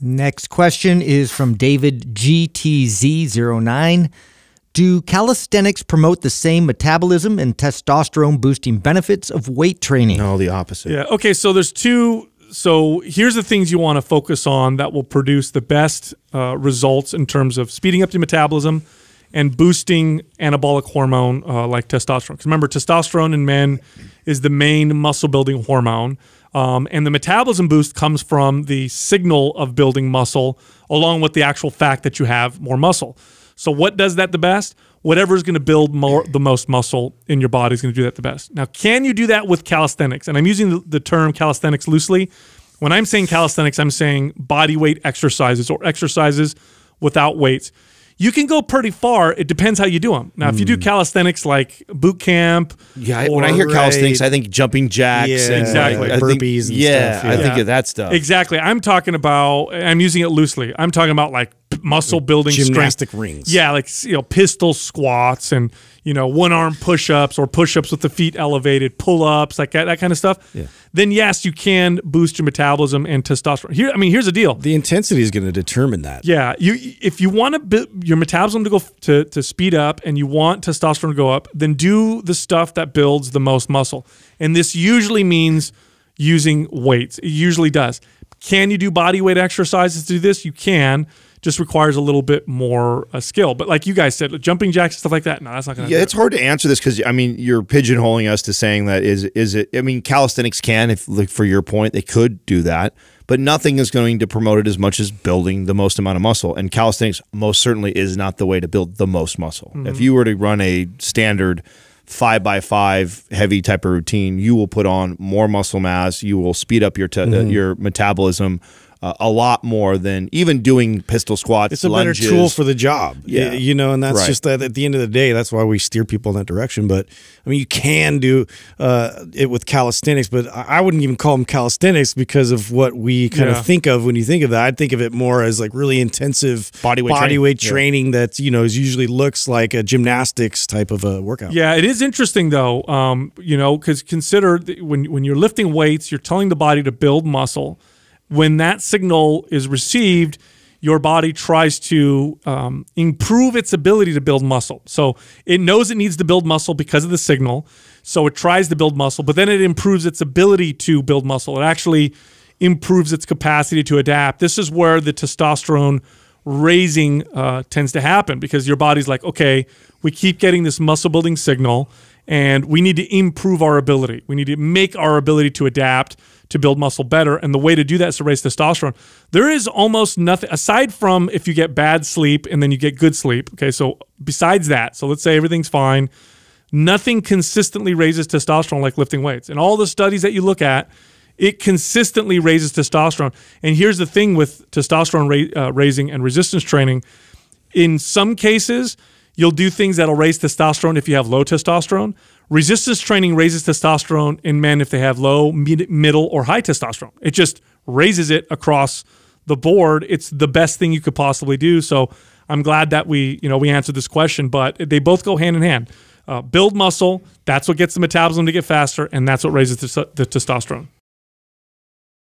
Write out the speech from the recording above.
Next question is from David GTZ09. Do calisthenics promote the same metabolism and testosterone boosting benefits of weight training? No, the opposite. Yeah. Okay. So there's two. So here's the things you want to focus on that will produce the best uh, results in terms of speeding up the metabolism and boosting anabolic hormone uh, like testosterone. Because remember, testosterone in men is the main muscle building hormone. Um, and the metabolism boost comes from the signal of building muscle, along with the actual fact that you have more muscle. So, what does that the best? Whatever is going to build more, the most muscle in your body is going to do that the best. Now, can you do that with calisthenics? And I'm using the, the term calisthenics loosely. When I'm saying calisthenics, I'm saying body weight exercises or exercises without weights you can go pretty far. It depends how you do them. Now, if you do hmm. calisthenics like boot camp, Yeah, I- when I hear or- calisthenics, I think jumping jacks. Yeah, and exactly. I think- burpees and yeah, stuff, I yeah. think of that stuff. Exactly. I'm talking about. I'm using it loosely. I'm talking about like p- muscle building, Gymnastic strength. rings. Yeah, like you know, pistol squats and you know, one arm push ups or push ups with the feet elevated, pull ups, like that, that kind of stuff. Yeah. Then yes, you can boost your metabolism and testosterone. Here, I mean, here's the deal. The intensity is going to determine that. Yeah, you if you want to build your metabolism to go f- to to speed up and you want testosterone to go up, then do the stuff that builds the most muscle. And this usually means using weights. It usually does. Can you do body weight exercises to do this? You can. Just requires a little bit more uh, skill. But like you guys said, jumping jacks and stuff like that, no, that's not going to. Yeah, it's hard to answer this because I mean you're pigeonholing us to saying that is is it? I mean calisthenics can, if like for your point, they could do that, but nothing is going to promote it as much as building the most amount of muscle. And calisthenics most certainly is not the way to build the most muscle. If you were to run a standard five by five heavy type of routine, you will put on more muscle mass. You will speed up your te- uh, your metabolism. Uh, a lot more than even doing pistol squats. It's a lunges. better tool for the job. Yeah. You know, and that's Right. just that at the end of the day, that's why we steer people in that direction. But I mean, you can do uh, it with calisthenics, but I I wouldn't even call them calisthenics because of what we kind Yeah. of think of when you think of that. I'd think of it more as like really intensive Body weight training. weight Yeah. that, you know, is usually looks like a gymnastics type of a workout. Yeah, it is interesting though. Um, you know, because consider when when you're lifting weights, you're telling the body to build muscle. When that signal is received, your body tries to um, improve its ability to build muscle. So it knows it needs to build muscle because of the signal. So it tries to build muscle, but then it improves its ability to build muscle. It actually improves its capacity to adapt. This is where the testosterone raising uh, tends to happen because your body's like, okay, we keep getting this muscle building signal and we need to improve our ability. We need to make our ability to adapt to build muscle better. And the way to do that is to raise testosterone. There is almost nothing aside from if you get bad sleep and then you get good sleep. Okay, so besides that, so let's say everything's fine, nothing consistently raises testosterone like lifting weights. And all the studies that you look at, it consistently raises testosterone. And here's the thing with testosterone ra- uh, raising and resistance training in some cases, you'll do things that'll raise testosterone if you have low testosterone. Resistance training raises testosterone in men if they have low, mid, middle, or high testosterone. It just raises it across the board. It's the best thing you could possibly do. So I'm glad that we, you know, we answered this question. But they both go hand in hand. Uh, build muscle. That's what gets the metabolism to get faster, and that's what raises the, the testosterone.